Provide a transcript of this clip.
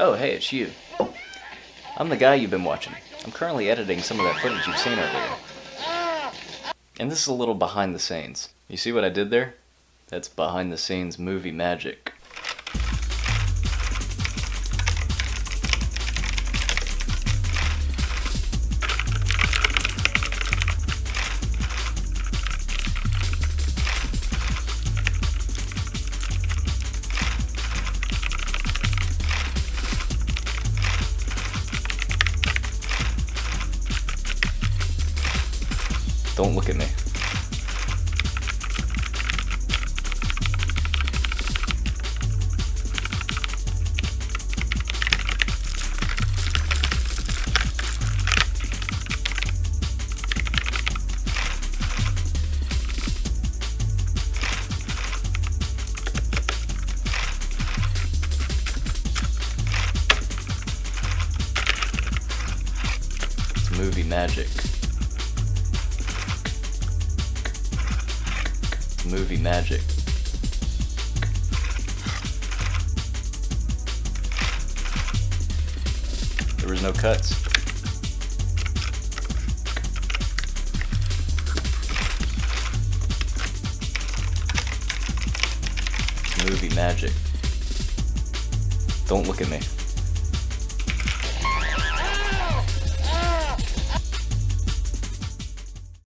Oh, hey, it's you. I'm the guy you've been watching. I'm currently editing some of that footage you've seen earlier. And this is a little behind the scenes. You see what I did there? That's behind the scenes movie magic. Don't look at me. Movie magic. Movie magic. There was no cuts. Movie magic. Don't look at me.